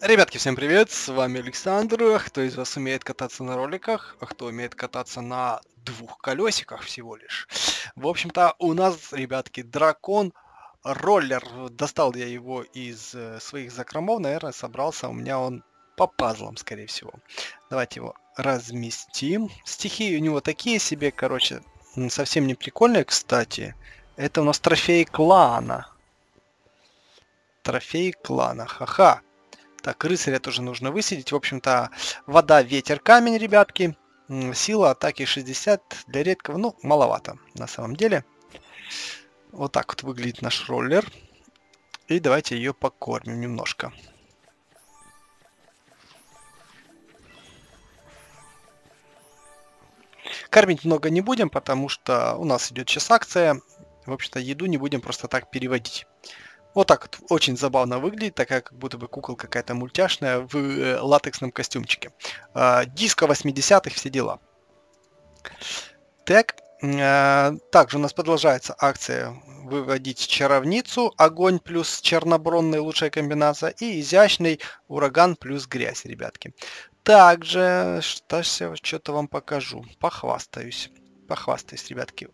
Ребятки, всем привет, с вами Александр. Кто из вас умеет кататься на роликах, а кто умеет кататься на двух колесиках всего лишь. В общем-то, у нас, ребятки, дракон роллер. Достал я его из э, своих закромов, наверное, собрался. У меня он по пазлам, скорее всего. Давайте его разместим. Стихи у него такие себе, короче, совсем не прикольные, кстати. Это у нас трофей клана. Трофей клана, ха-ха. Так, рыцаря тоже нужно высадить. В общем-то, вода, ветер, камень, ребятки. Сила атаки 60 для редкого, ну, маловато на самом деле. Вот так вот выглядит наш роллер. И давайте ее покормим немножко. Кормить много не будем, потому что у нас идет сейчас акция. В общем-то, еду не будем просто так переводить. Вот так вот очень забавно выглядит, такая как будто бы кукол какая-то мультяшная в э, латексном костюмчике. Э, диско 80-х, все дела. Так, э, также у нас продолжается акция выводить чаровницу, огонь плюс чернобронный лучшая комбинация и изящный ураган плюс грязь, ребятки. Также, что что-то вам покажу, похвастаюсь, похвастаюсь, ребятки.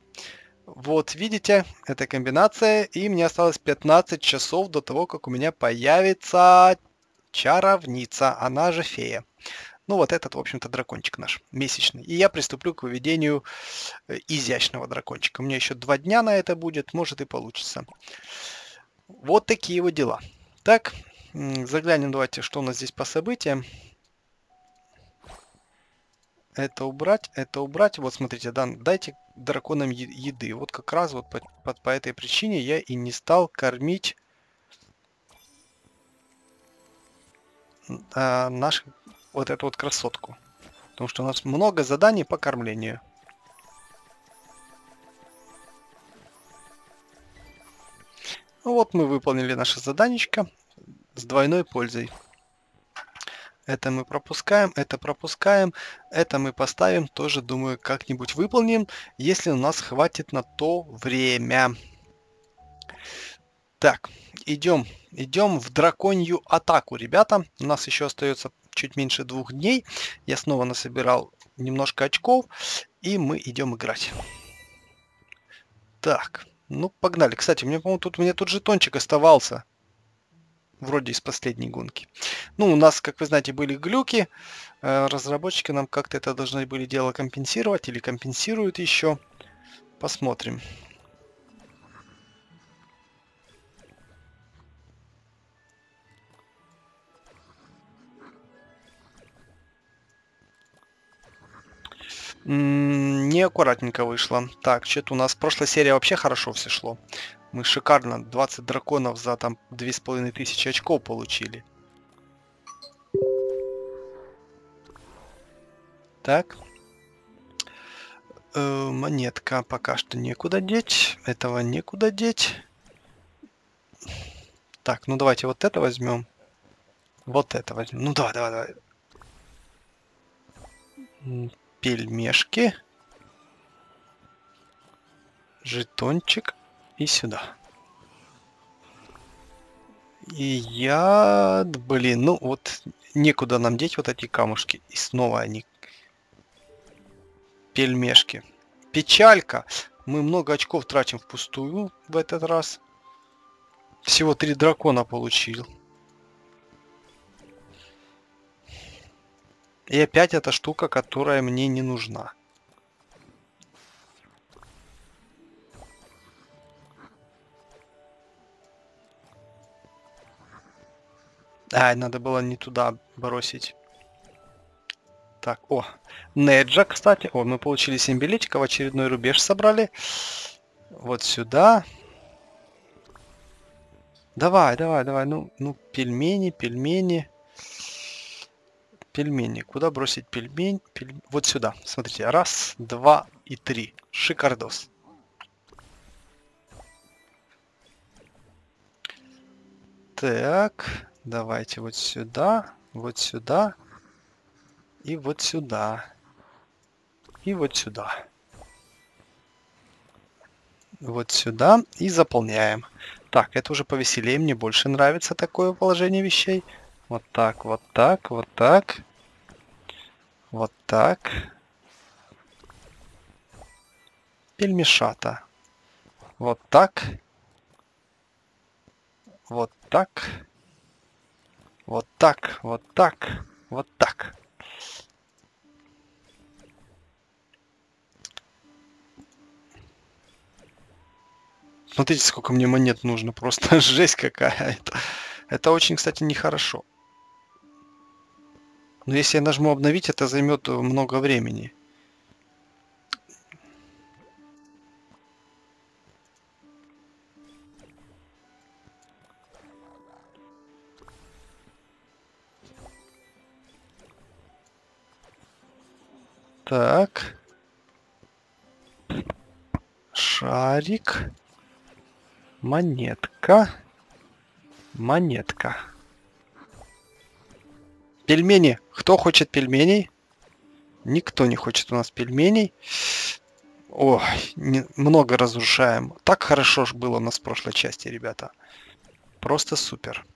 Вот видите, эта комбинация, и мне осталось 15 часов до того, как у меня появится чаровница, она же фея. Ну вот этот, в общем-то, дракончик наш, месячный. И я приступлю к выведению э, изящного дракончика. У меня еще два дня на это будет, может и получится. Вот такие вот дела. Так, заглянем давайте, что у нас здесь по событиям это убрать, это убрать. Вот смотрите, да, дайте драконам еды. Вот как раз вот по, по, по этой причине я и не стал кормить а, наш вот эту вот красотку. Потому что у нас много заданий по кормлению. Ну вот мы выполнили наше заданечко с двойной пользой. Это мы пропускаем, это пропускаем, это мы поставим, тоже, думаю, как-нибудь выполним, если у нас хватит на то время. Так, идем, идем в драконью атаку, ребята. У нас еще остается чуть меньше двух дней. Я снова насобирал немножко очков, и мы идем играть. Так, ну погнали. Кстати, у меня, по-моему, тут, у меня тут жетончик оставался вроде из последней гонки. Ну, у нас, как вы знаете, были глюки. Э, разработчики нам как-то это должны были дело компенсировать или компенсируют еще. Посмотрим. Неаккуратненько вышло. Так, что-то у нас прошлая серия вообще хорошо все шло. Мы шикарно 20 драконов за там 2500 очков получили. Так. Э, монетка пока что некуда деть. Этого некуда деть. Так, ну давайте вот это возьмем. Вот это возьмем. Ну давай, давай, давай. Пельмешки. Жетончик и сюда. И я... Блин, ну вот некуда нам деть вот эти камушки. И снова они... Пельмешки. Печалька. Мы много очков тратим впустую в этот раз. Всего три дракона получил. И опять эта штука, которая мне не нужна. Ай, надо было не туда бросить. Так, о, Неджа, кстати. О, мы получили 7 билетиков, очередной рубеж собрали. Вот сюда. Давай, давай, давай, ну, ну, пельмени, пельмени. Пельмени. Куда бросить пельмень? Пель... Вот сюда. Смотрите, раз, два и три. Шикардос. Так. Давайте вот сюда, вот сюда и вот сюда. И вот сюда. Вот сюда и заполняем. Так, это уже повеселее, мне больше нравится такое положение вещей. Вот так, вот так, вот так. Вот так. Пельмешата. Вот так. Вот так. Вот так, вот так, вот так. Смотрите, сколько мне монет нужно. Просто жесть какая-то. Это очень, кстати, нехорошо. Но если я нажму обновить, это займет много времени. Так. Шарик. Монетка. Монетка. Пельмени. Кто хочет пельменей? Никто не хочет у нас пельменей. Ой, много разрушаем. Так хорошо ж было у нас в прошлой части, ребята. Просто супер.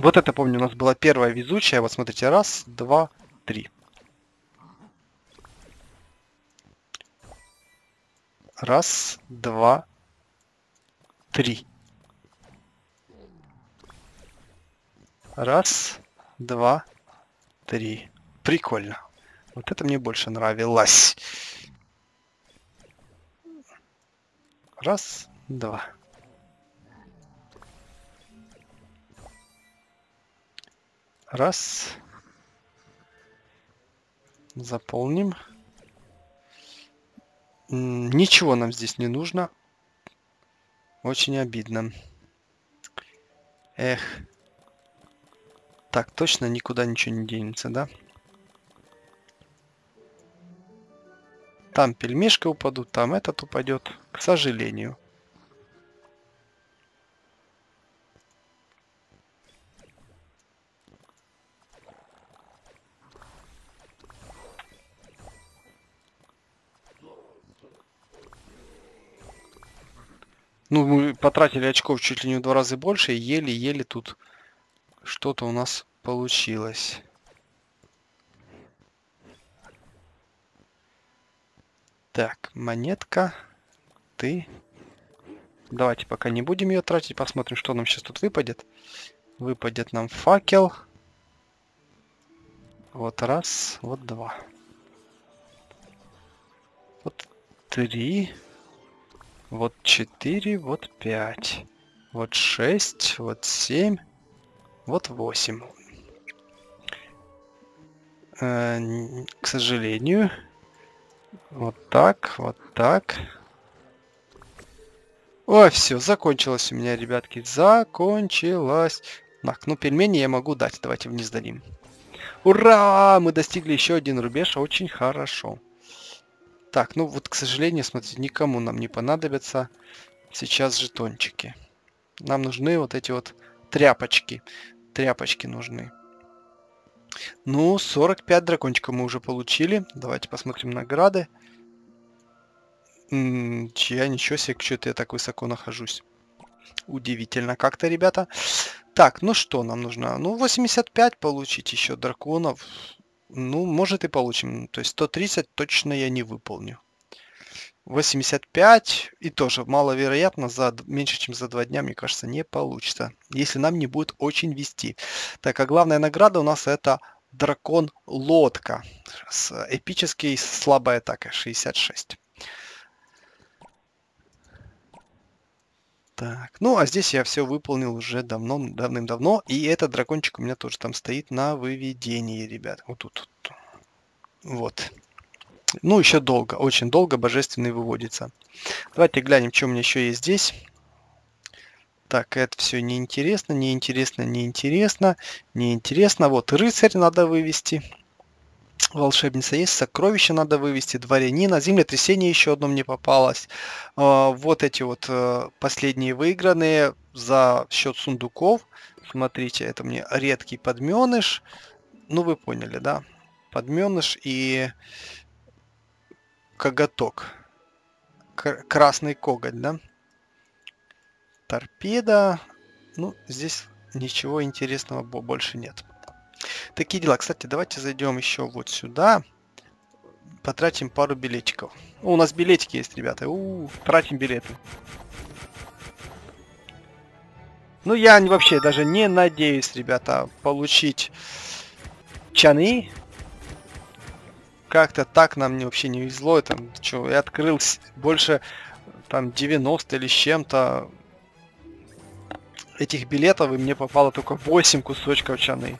Вот это, помню, у нас была первая везучая. Вот смотрите, раз, два, три. Раз, два, три. Раз, два, три. Прикольно. Вот это мне больше нравилось. Раз, два. Раз. Заполним. Ничего нам здесь не нужно. Очень обидно. Эх. Так, точно никуда ничего не денется, да? Там пельмешка упадут, там этот упадет. К сожалению. Потратили очков чуть ли не в два раза больше, и еле-еле тут что-то у нас получилось. Так, монетка. Ты. Давайте пока не будем ее тратить, посмотрим, что нам сейчас тут выпадет. Выпадет нам факел. Вот раз, вот два. Вот три. Вот 4, вот 5. Вот 6, вот 7, вот 8. Э, к сожалению. Вот так, вот так. Ой, все, закончилось у меня, ребятки. Закончилось. Так, ну пельмени я могу дать. Давайте вниз дадим. Ура! Мы достигли еще один рубеж. Очень хорошо. Так, ну вот, к сожалению, смотрите, никому нам не понадобятся сейчас жетончики. Нам нужны вот эти вот тряпочки. Тряпочки нужны. Ну, 45 дракончиков мы уже получили. Давайте посмотрим награды. М -м, я ничего себе, что-то я так высоко нахожусь. Удивительно как-то, ребята. Так, ну что нам нужно? Ну, 85 получить еще драконов. Ну, может и получим. То есть 130 точно я не выполню. 85 и тоже маловероятно, за меньше чем за два дня, мне кажется, не получится. Если нам не будет очень вести. Так, а главная награда у нас это дракон лодка с эпической слабой атакой 66. Так, ну а здесь я все выполнил уже давно, давным-давно. И этот дракончик у меня тоже там стоит на выведении, ребят. Вот тут. тут. Вот. Ну, еще долго, очень долго божественный выводится. Давайте глянем, что у меня еще есть здесь. Так, это все неинтересно, неинтересно, неинтересно, неинтересно. Вот рыцарь надо вывести волшебница есть, сокровища надо вывести, дворянина, землетрясение еще одно мне попалось. А, вот эти вот э, последние выигранные за счет сундуков. Смотрите, это мне редкий подменыш. Ну, вы поняли, да? Подменыш и коготок. Красный коготь, да? торпеда. Ну, здесь ничего интересного больше нет. Такие дела. Кстати, давайте зайдем еще вот сюда. Потратим пару билетиков. О, у нас билетики есть, ребята. У, -у, -у тратим билеты. Ну, я вообще даже не надеюсь, ребята, получить чаны. Как-то так нам не, вообще не везло. Там, что, я открыл больше там 90 или с чем-то этих билетов, и мне попало только 8 кусочков чаны.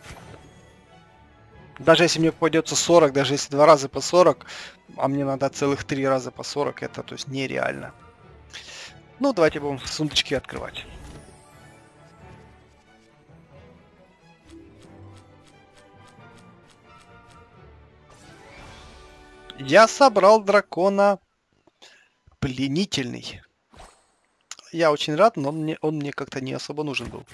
Даже если мне попадется 40, даже если два раза по 40, а мне надо целых три раза по 40, это то есть нереально. Ну, давайте будем сундучки открывать. Я собрал дракона пленительный. Я очень рад, но он мне, он мне как-то не особо нужен был.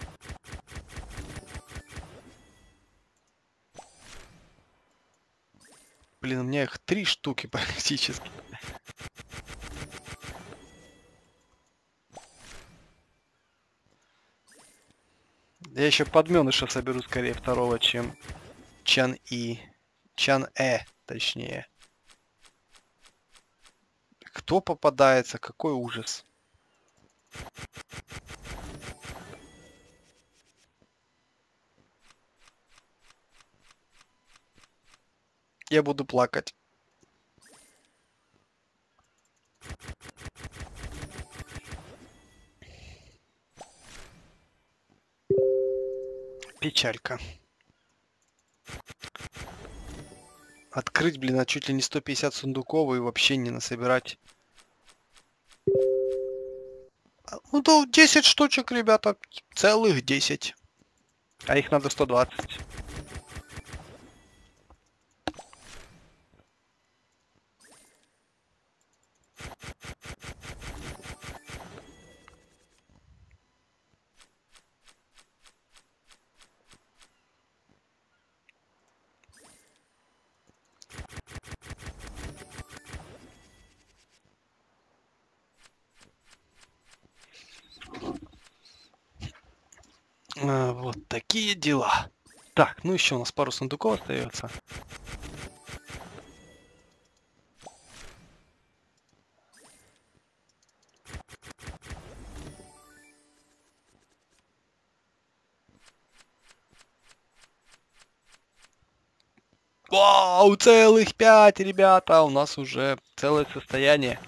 Блин, у меня их три штуки практически. Я еще подменыша соберу скорее второго, чем Чан И. Чан Э, точнее. Кто попадается? Какой ужас. Я буду плакать. Печалька. Открыть, блин, а чуть ли не 150 сундуков и вообще не насобирать. Ну то 10 штучек, ребята. Целых 10. А их надо 120. А, вот такие дела. Так, ну еще у нас пару сундуков остается. Вау, целых пять, ребята, у нас уже целое состояние.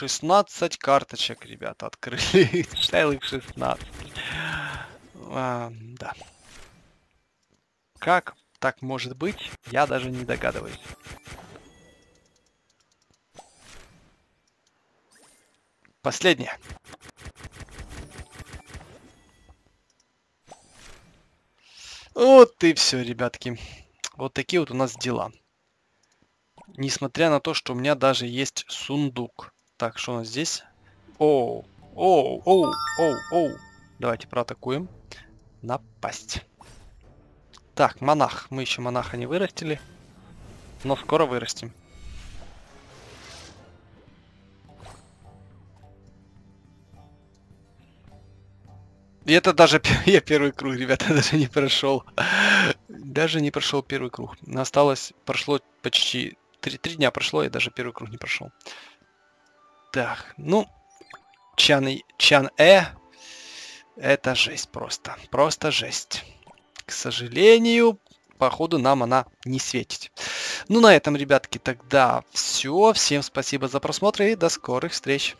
16 карточек, ребята, открыли. Целых 16. А, да. Как так может быть, я даже не догадываюсь. Последнее. Вот и все, ребятки. Вот такие вот у нас дела. Несмотря на то, что у меня даже есть сундук. Так, что у нас здесь? Оу, оу, оу, оу, оу. Давайте проатакуем. Напасть. Так, монах. Мы еще монаха не вырастили. Но скоро вырастим. И это даже я первый круг, ребята, даже не прошел. Даже не прошел первый круг. Осталось, прошло почти... Три, три дня прошло, и даже первый круг не прошел. Так, ну, Чан, Чан Э, это жесть просто. Просто жесть. К сожалению, походу нам она не светит. Ну, на этом, ребятки, тогда все. Всем спасибо за просмотр и до скорых встреч.